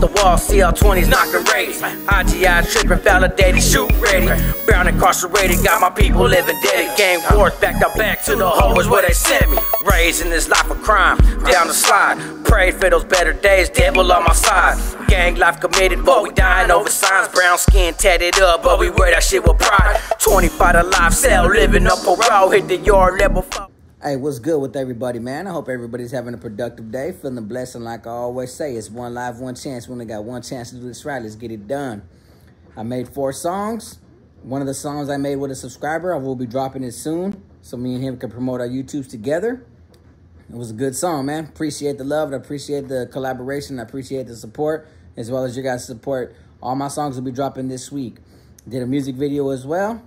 the wall, CL20s knocking rates. IGI tripping, validated, shoot ready. Brown incarcerated, got my people living dead. Gang wars back up back to the hoes where they sent me. Raised in this life of crime, down the slide. Pray for those better days, devil on my side. Gang life committed, but we dying over signs. Brown skin tatted up, but we wear that shit with pride. 25 to life cell, living up a row, hit the yard level. Hey, what's good with everybody, man? I hope everybody's having a productive day, feeling blessed, and like I always say, it's one life, one chance. We only got one chance to do this right. Let's get it done. I made four songs. One of the songs I made with a subscriber, I will be dropping it soon, so me and him can promote our YouTubes together. It was a good song, man. Appreciate the love. I appreciate the collaboration. I appreciate the support, as well as your guys' support. All my songs will be dropping this week. Did a music video as well.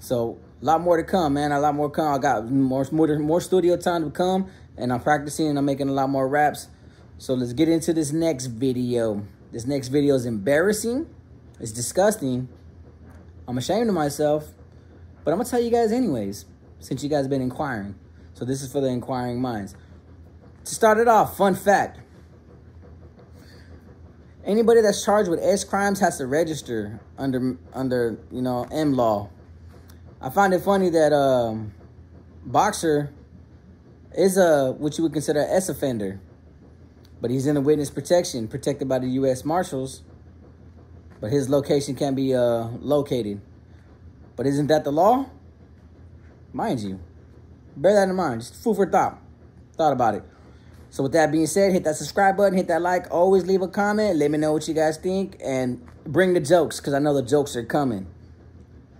So a lot more to come, man. A lot more to come. I got more, more, more studio time to come, and I'm practicing and I'm making a lot more raps. So let's get into this next video. This next video is embarrassing. It's disgusting. I'm ashamed of myself, but I'm gonna tell you guys anyways, since you guys been inquiring. So this is for the inquiring minds. To start it off, fun fact. Anybody that's charged with S crimes has to register under under you know M law. I find it funny that um, Boxer is a what you would consider an S offender, but he's in a witness protection, protected by the U.S. Marshals. But his location can't be uh, located. But isn't that the law? Mind you, bear that in mind. Just food for thought. Thought about it. So with that being said, hit that subscribe button, hit that like, always leave a comment, let me know what you guys think, and bring the jokes, because I know the jokes are coming.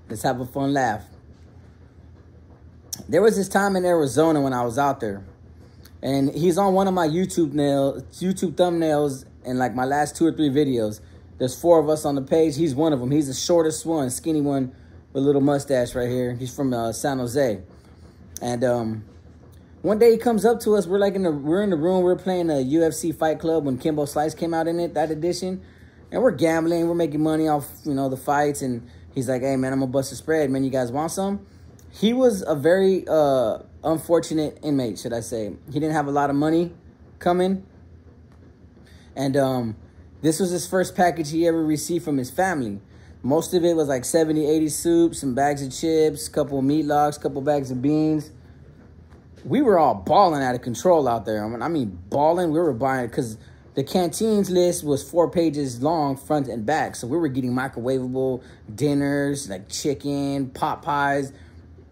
Let's have a fun laugh. There was this time in Arizona when I was out there, and he's on one of my YouTube nail, YouTube thumbnails, and like my last two or three videos. There's four of us on the page. He's one of them. He's the shortest one, skinny one with a little mustache right here. He's from uh, San Jose, and um, one day he comes up to us. We're like in the we're in the room. We're playing a UFC Fight Club when Kimbo Slice came out in it that edition, and we're gambling. We're making money off you know the fights, and he's like, "Hey man, I'm gonna bust a spread, man. You guys want some?" He was a very uh, unfortunate inmate, should I say? He didn't have a lot of money coming, and um, this was his first package he ever received from his family. Most of it was like 70, 80 soups, some bags of chips, a couple of meat logs, couple bags of beans we were all balling out of control out there. I mean, I mean balling. We were buying because the canteens list was four pages long, front and back. So we were getting microwavable dinners like chicken, pot pies.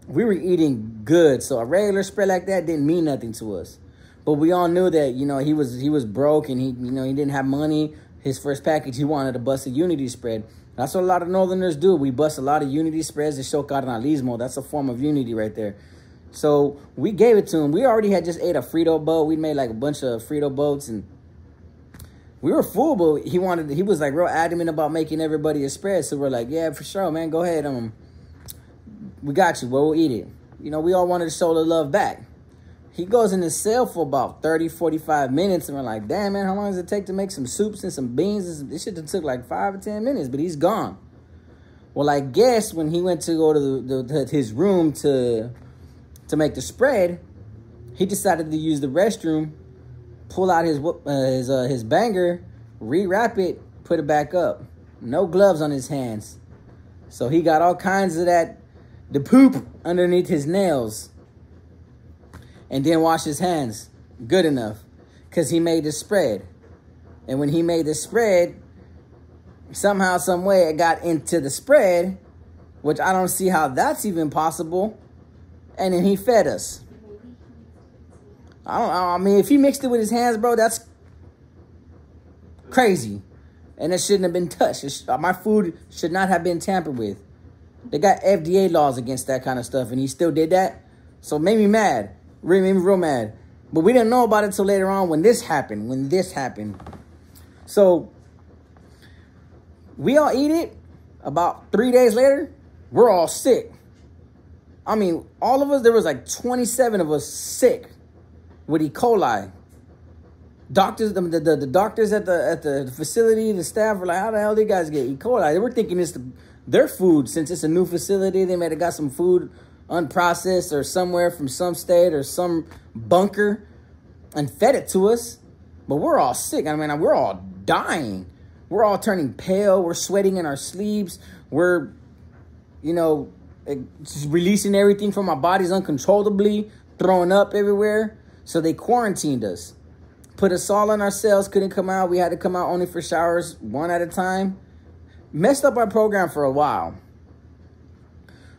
We were eating good. So a regular spread like that didn't mean nothing to us. But we all knew that you know he was he was broke and he you know he didn't have money. His first package he wanted to bust a unity spread. That's what a lot of Northerners do. We bust a lot of unity spreads to show carnalismo. That's a form of unity right there. So we gave it to him. We already had just ate a Frito boat. We made like a bunch of Frito boats and we were full, but he wanted, he was like real adamant about making everybody a spread. So we're like, yeah, for sure, man, go ahead. Um, we got you. Well, we'll eat it. You know, we all wanted to show the love back. He goes in his cell for about 30, 45 minutes. And we're like, damn, man, how long does it take to make some soups and some beans? This shit took like five or 10 minutes, but he's gone. Well, I guess when he went to go to, the, the, to his room to to make the spread, he decided to use the restroom, pull out his uh, his uh, his banger, rewrap it, put it back up. No gloves on his hands. So he got all kinds of that, the poop underneath his nails. And then wash his hands. Good enough. Because he made the spread. And when he made the spread, somehow, some way it got into the spread, which I don't see how that's even possible and then he fed us. I don't. I mean, if he mixed it with his hands, bro, that's crazy, and it shouldn't have been touched. my food should not have been tampered with. They got FDA laws against that kind of stuff, and he still did that. So made me mad. Really made me real mad. But we didn't know about it until later on when this happened. When this happened. So we all eat it. About three days later, we're all sick. I mean, all of us, there was like 27 of us sick with E. coli. Doctors, the, the, the doctors at the at the facility, the staff were like, how the hell did guys get E. coli? They were thinking it's the, their food since it's a new facility. They might have got some food unprocessed or somewhere from some state or some bunker and fed it to us. But we're all sick. I mean, we're all dying. We're all turning pale. We're sweating in our sleeves. We're, you know, eh, releasing everything from our bodies uncontrollably, throwing up everywhere. So they quarantined us, put us all in our cells, couldn't come out. We had to come out only for showers, one at a time. Messed up our program for a while.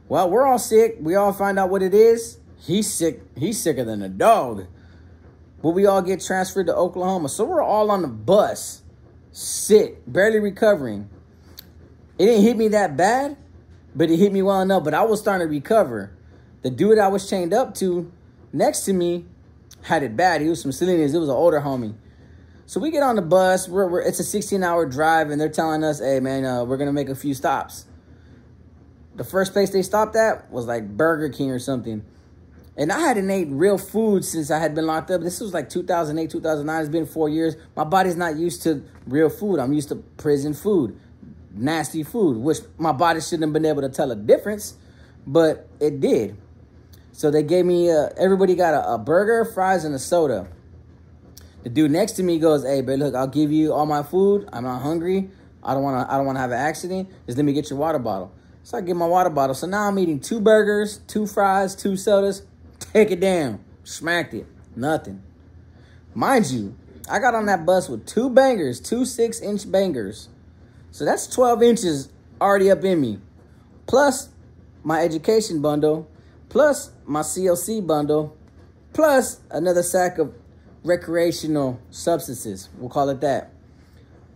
Well, we're all sick. We all find out what it is. He's sick. He's sicker than a dog. But we all get transferred to Oklahoma. So we're all on the bus, sick, barely recovering. It didn't hit me that bad, but it hit me well enough. But I was starting to recover. The dude I was chained up to next to me had it bad. He was from Salinas. It was an older homie. So we get on the bus. We're, we're it's a 16 hour drive, and they're telling us, "Hey man, uh, we're gonna make a few stops." The first place they stopped at was like Burger King or something. And I hadn't ate real food since I had been locked up. This was like 2008, 2009. It's been four years. My body's not used to real food. I'm used to prison food, nasty food, which my body shouldn't have been able to tell a difference, but it did. So they gave me, uh, everybody got a, a, burger, fries, and a soda. The dude next to me goes, hey, but look, I'll give you all my food. I'm not hungry. I don't want to, I don't want to have an accident. Just let me get your water bottle. So I get my water bottle. So now I'm eating two burgers, two fries, two sodas, Take it down. Smacked it. Nothing. Mind you, I got on that bus with two bangers, two six inch bangers. So that's 12 inches already up in me. Plus my education bundle, plus my CLC bundle, plus another sack of recreational substances. We'll call it that.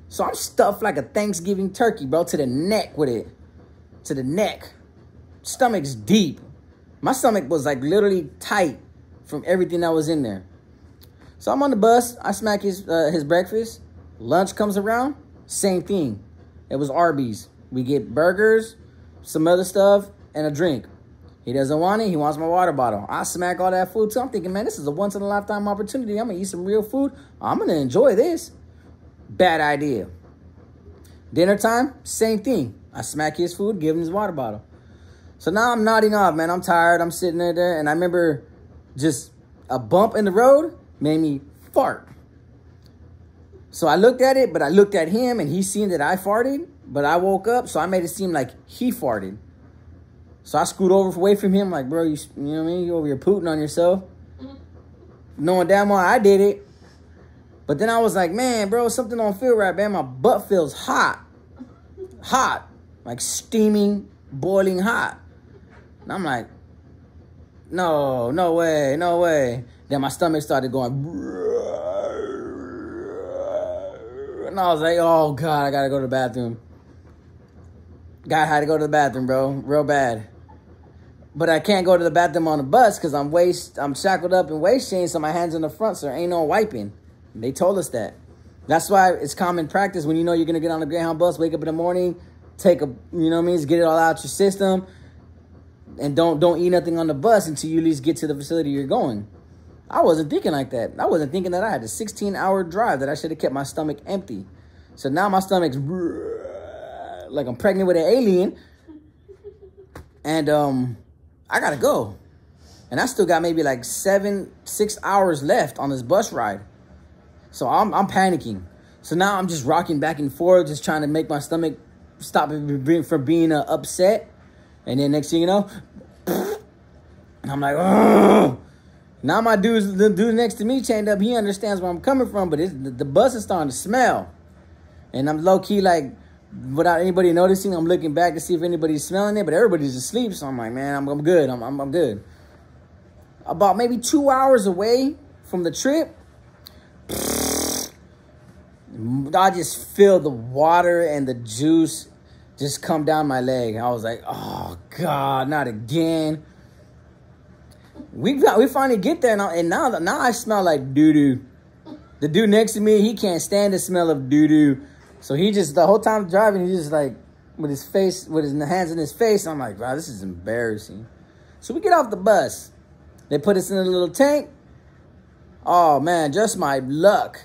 So I'm stuffed like a Thanksgiving turkey, bro, to the neck with it. To the neck. Stomach's deep. My stomach was like literally tight from everything that was in there. So I'm on the bus. I smack his uh, his breakfast. Lunch comes around. Same thing. It was Arby's. We get burgers, some other stuff, and a drink. He doesn't want it. He wants my water bottle. I smack all that food too. I'm thinking, man, this is a once in a lifetime opportunity. I'm going to eat some real food. I'm going to enjoy this. Bad idea. Dinner time, same thing. I smack his food, give him his water bottle. So now I'm nodding off, man. I'm tired. I'm sitting there, and I remember just a bump in the road made me fart. So I looked at it, but I looked at him, and he seen that I farted, but I woke up, so I made it seem like he farted. So I scoot over away from him, like, bro, you, you know what I mean? You over here pooting on yourself. Knowing damn well I did it. But then I was like, man, bro, something don't feel right, man. My butt feels hot. Hot. Like steaming, boiling hot. And I'm like, no, no way, no way. Then my stomach started going. And I was like, oh God, I gotta go to the bathroom. God had to go to the bathroom, bro. Real bad. But I can't go to the bathroom on the bus because I'm waist I'm shackled up in waist chains, so my hands in the front, so there ain't no wiping. They told us that. That's why it's common practice when you know you're gonna get on the Greyhound bus, wake up in the morning, take a you know what I mean, get it all out your system and don't don't eat nothing on the bus until you at least get to the facility you're going. I wasn't thinking like that. I wasn't thinking that I had a 16 hour drive that I should have kept my stomach empty. So now my stomach's like I'm pregnant with an alien. And um I gotta go. And I still got maybe like seven, six hours left on this bus ride. So I'm I'm panicking. So now I'm just rocking back and forth, just trying to make my stomach stop from being uh, upset. And then next thing you know, I'm like, oh. Now my dude's the dude next to me chained up. He understands where I'm coming from, but the bus is starting to smell. And I'm low key like, without anybody noticing, I'm looking back to see if anybody's smelling it, but everybody's asleep. So I'm like, man, I'm, I'm good. I'm, I'm, I'm good. About maybe two hours away from the trip, I just feel the water and the juice just come down my leg. I was like, oh God, not again. We got, we finally get there now, and now now I smell like doo doo. The dude next to me, he can't stand the smell of doo doo, so he just the whole time driving, he's just like with his face, with his hands in his face. I'm like, wow, this is embarrassing. So we get off the bus. They put us in a little tank. Oh man, just my luck.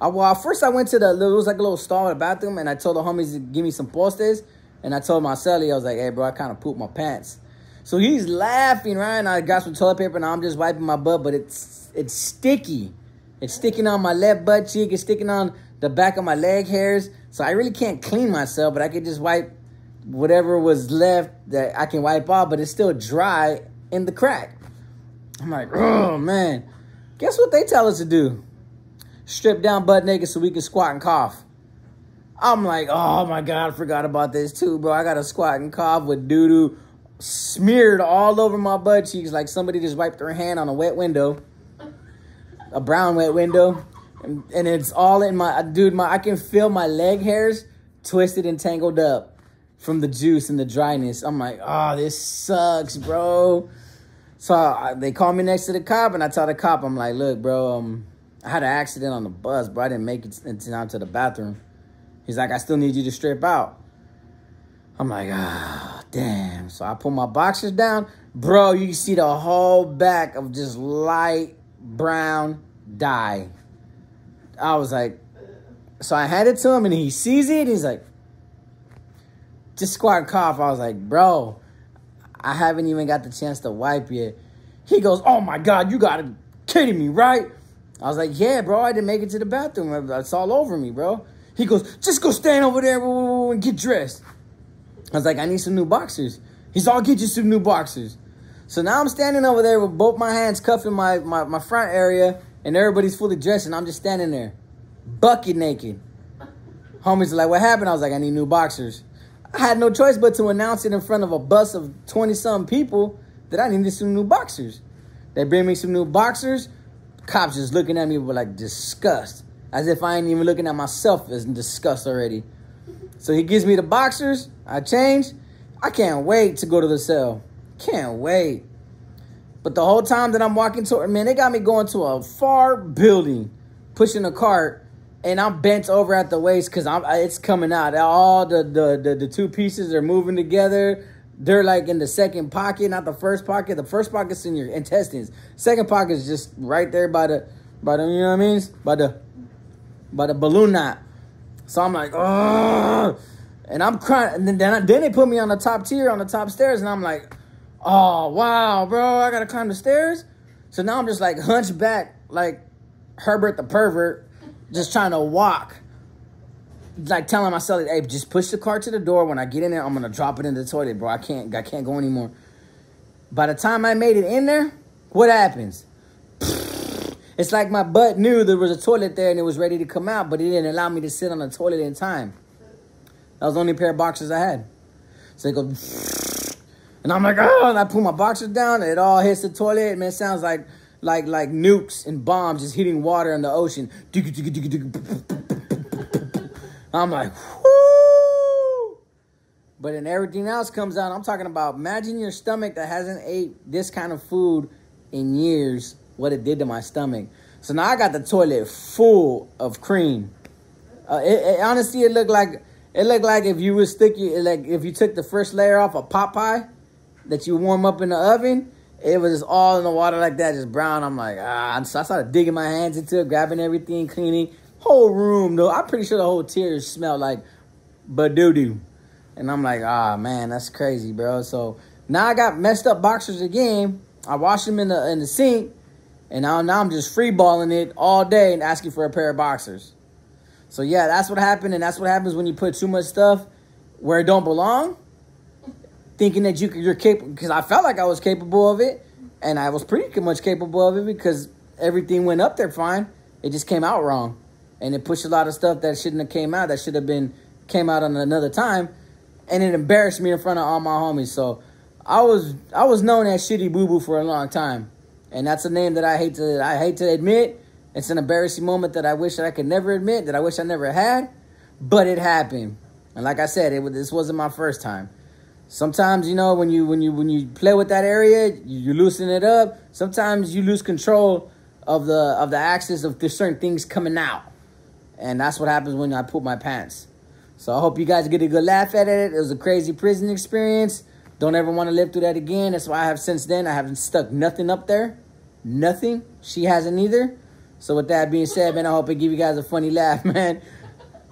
I, well, first I went to the, little, it was like a little stall in the bathroom, and I told the homies to give me some postes, and I told my celly, I was like, hey, bro, I kind of pooped my pants. So he's laughing, right? And I got some toilet paper, and I'm just wiping my butt, but it's it's sticky. It's sticking on my left butt cheek. It's sticking on the back of my leg hairs. So I really can't clean myself, but I can just wipe whatever was left that I can wipe off, but it's still dry in the crack. I'm like, oh man. Guess what they tell us to do? Strip down butt naked so we can squat and cough. I'm like, oh my God, I forgot about this too, bro. I got a squat and cough with doo doo smeared all over my butt cheeks like somebody just wiped their hand on a wet window, a brown wet window. And, and it's all in my, dude, my, I can feel my leg hairs twisted and tangled up from the juice and the dryness. I'm like, oh, this sucks, bro. So I, they call me next to the cop, and I tell the cop, I'm like, look, bro, um, I had an accident on the bus, bro. I didn't make it in time to the bathroom. He's like, I still need you to strip out. I'm like, ah, damn. So I pull my boxers down. Bro, you see the whole back of just light brown dye. I was like, so I hand it to him and he sees it. He's like, just squat cough. I was like, bro, I haven't even got the chance to wipe yet. He goes, oh my God, you gotta kidding me, right? I was like, yeah, bro, I didn't make it to the bathroom. It's all over me, bro. He goes, just go stand over there and get dressed. I was like, I need some new boxers. He's all, get you some new boxers. So now I'm standing over there with both my hands cuffing my, my, my front area and everybody's fully dressed and I'm just standing there, bucket naked. Homies are like, what happened? I was like, I need new boxers. I had no choice but to announce it in front of a bus of 20 some people that I needed some new boxers. They bring me some new boxers. Cops just looking at me with like disgust. As if I ain't even looking at myself as disgust already. So he gives me the boxers. I change. I can't wait to go to the cell. Can't wait. But the whole time that I'm walking toward, man, they got me going to a far building, pushing a cart, and I'm bent over at the waist because I'm it's coming out. All the, the the the two pieces are moving together. They're like in the second pocket, not the first pocket. The first pocket's in your intestines. Second pocket is just right there by the by the you know what I mean? By the by the balloon knot. So I'm like, oh, and I'm crying. And then then they put me on the top tier on the top stairs, and I'm like, oh wow, bro, I gotta climb the stairs. So now I'm just like hunchback, like Herbert the pervert just trying to walk. Like telling myself, hey, just push the car to the door. When I get in there, I'm gonna drop it in the toilet, bro. I can't I can't go anymore. By the time I made it in there, what happens? It's like my butt knew there was a toilet there and it was ready to come out, but it didn't allow me to sit on the toilet in time. That was the only pair of boxes I had. So it goes, and I'm like, oh, and I pull my boxers down and it all hits the toilet. Man, it sounds like like like nukes and bombs just hitting water in the ocean. I'm like, whoo! But then everything else comes out. I'm talking about imagine your stomach that hasn't ate this kind of food in years, what it did to my stomach. So now I got the toilet full of cream. Uh, it, it, honestly, it looked like it looked like if you was sticky, like if you took the first layer off a pot pie that you warm up in the oven it was just all in the water like that, just brown. I'm like, ah. So I started digging my hands into it, grabbing everything, cleaning. Whole room, though. I'm pretty sure the whole tiers smelled like badoo And I'm like, ah, man, that's crazy, bro. So now I got messed up boxers again. I washed them in the in the sink, and now, now I'm just freeballing it all day and asking for a pair of boxers. So yeah, that's what happened, and that's what happens when you put too much stuff where it don't belong thinking that you you're capable because I felt like I was capable of it, and I was pretty much capable of it because everything went up there fine. It just came out wrong, and it pushed a lot of stuff that shouldn't have came out. That should have been came out on another time, and it embarrassed me in front of all my homies. So I was I was known as Shitty Boo Boo for a long time, and that's a name that I hate to I hate to admit. It's an embarrassing moment that I wish that I could never admit that I wish I never had, but it happened. And like I said, it was this wasn't my first time. Sometimes you know when you when you when you play with that area, you, you loosen it up. Sometimes you lose control of the of the axis of certain things coming out, and that's what happens when I poop my pants. So I hope you guys get a good laugh at it. It was a crazy prison experience. Don't ever want to live through that again. That's why I have since then I haven't stuck nothing up there, nothing. She hasn't either. So with that being said, man, I hope I give you guys a funny laugh, man.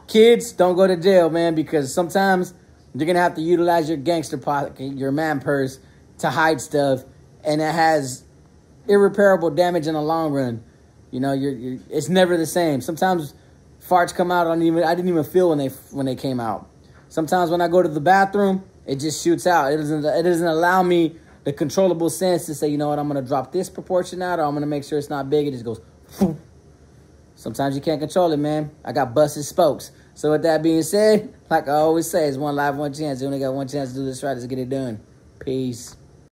Kids, don't go to jail, man, because sometimes you're gonna have to utilize your gangster pocket, your man purse, to hide stuff, and it has irreparable damage in the long run. You know, you're, you're it's never the same. Sometimes farts come out. I don't even I didn't even feel when they when they came out. Sometimes when I go to the bathroom, it just shoots out. It doesn't it doesn't allow me the controllable sense to say, you know what, I'm gonna drop this proportion out, or I'm gonna make sure it's not big. It just goes. Sometimes you can't control it, man. I got busted spokes. So with that being said, like I always say, it's one life, one chance. You only got one chance to do this right. Let's get it done. Peace.